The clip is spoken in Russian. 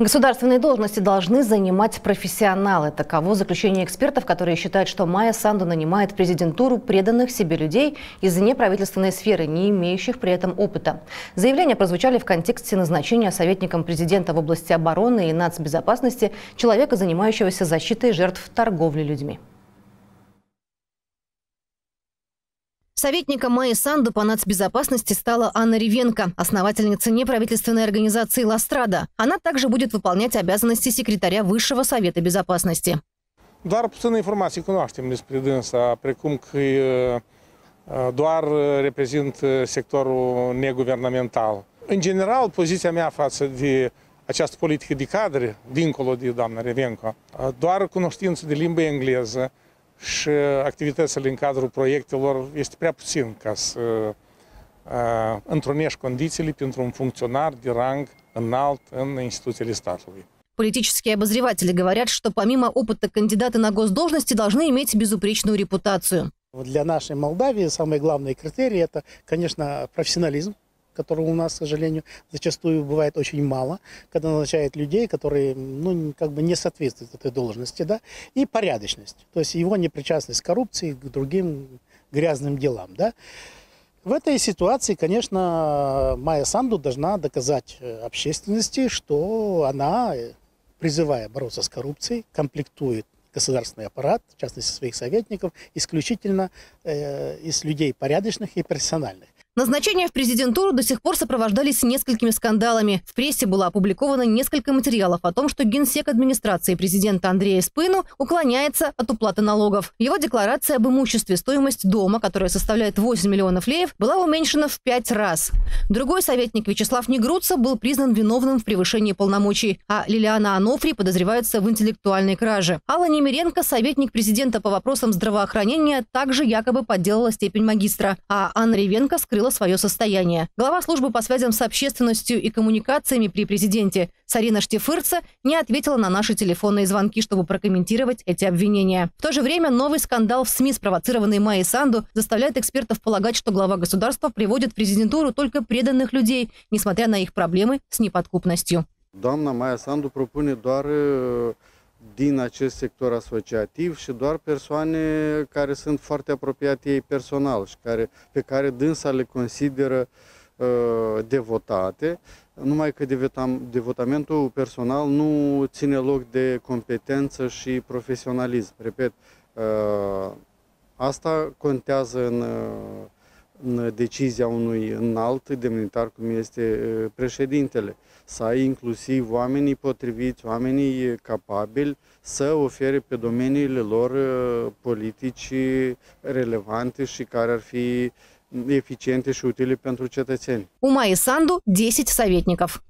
Государственные должности должны занимать профессионалы. Таково заключение экспертов, которые считают, что Майя Санду нанимает президентуру преданных себе людей из неправительственной сферы, не имеющих при этом опыта. Заявления прозвучали в контексте назначения советником президента в области обороны и нацбезопасности человека, занимающегося защитой жертв торговли людьми. Советником Майи Санду по нацбезопасности стала Анна Ревенко, основательница неправительственной организации «Ластрада». Она также будет выполнять обязанности секретаря Высшего Совета Безопасности. Doar puțină informații cunoaștem despre dânsa, precum că doar reprezint sectorul neguvernamental. În general, poziția mea față de această politică de cadre, dincolo de doamna Revenco, doar cunoștință de limbă engleză, și activitățile în cadrul proiectelor este prea puțin ca să întrunești condițiile pentru un funcționar de rang înalt în instituțiile statului. Политические обозреватели говорят, что помимо опыта кандидаты на госдолжности должны иметь безупречную репутацию. Для нашей Молдавии самые главные критерии – это, конечно, профессионализм, которого у нас, к сожалению, зачастую бывает очень мало, когда назначают людей, которые, ну, как бы не соответствуют этой должности, да, и порядочность, то есть его непричастность к коррупции, к другим грязным делам, да. В этой ситуации, конечно, Майя Санду должна доказать э, общественности, что она, э, призывая бороться с коррупцией, комплектует государственный аппарат, в частности своих советников, исключительно э, из людей порядочных и профессиональных. Назначения в президентуру до сих пор сопровождались несколькими скандалами. В прессе было опубликовано несколько материалов о том, что генсек администрации президента Андрея Спыну уклоняется от уплаты налогов. Его декларация об имуществе стоимость дома, которая составляет 8 миллионов леев, была уменьшена в пять раз. Другой советник Вячеслав Негруца был признан виновным в превышении полномочий, а Лилиана Анофри подозревается в интеллектуальной краже. Алла Немиренко, советник президента по вопросам здравоохранения, также якобы подделала степень магистра, а Анна Ревенко скрыла раскрыла свое состояние. Глава службы по связям с общественностью и коммуникациями при президенте Сарина Штифырца не ответила на наши телефонные звонки, чтобы прокомментировать эти обвинения. В то же время новый скандал в СМИ, спровоцированный Майей Санду, заставляет экспертов полагать, что глава государства приводит в президентуру только преданных людей, несмотря на их проблемы с неподкупностью. Doamna Maia Sandu propune doar din acest sector asociativ și doar persoane care sunt foarte apropiate ei personal și care, pe care dânsa le consideră uh, devotate, numai că devotamentul personal nu ține loc de competență și profesionalism. Repet, uh, asta contează în, uh, în decizia unui înalt demnitar cum este uh, președintele să ai inclusiv oamenii potriviți, oamenii capabili să ofere pe domeniile lor uh, politici relevante și care ar fi eficiente și utile pentru cetățeni. У Майи Санду 10 советников.